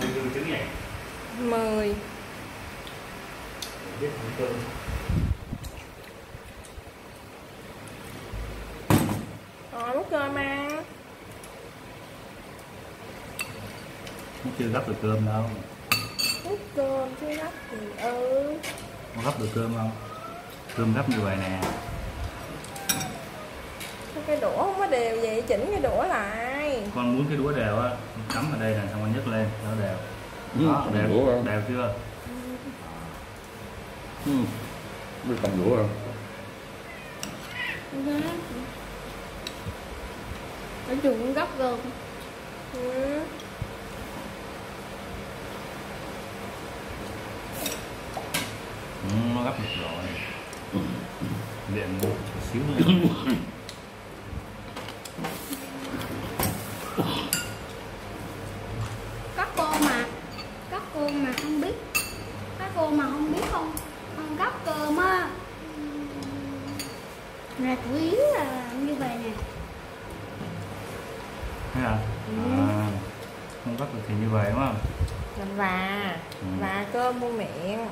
Mười người trứng vậy 10 biết thằng cơm Rồi múc cơm ăn nó chưa gấp được cơm đâu. Múc cơm chứ gấp thì ừ. Có gấp được cơm không? Cơm gấp như vậy nè. Sao cái đũa không có đều vậy? Chỉnh cái đũa lại con muốn cái đũa đều á cắm ở đây nè xong rồi nhấc lên nó đều Ừ, đó đều đũa không? đều chưa Ừ. Biết cầm đũa không? gấp cơm ừ. ừ, nó gấp được rồi luyện một xíu nữa các cô mà các cô mà không biết. Các cô mà không biết không? Không gấp cơm á là chủ yếu là như vậy nè. Thấy à? à không gấp được thì như vậy đúng không? Làm và Ừ. Và cơm vô miệng